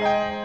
Thank you.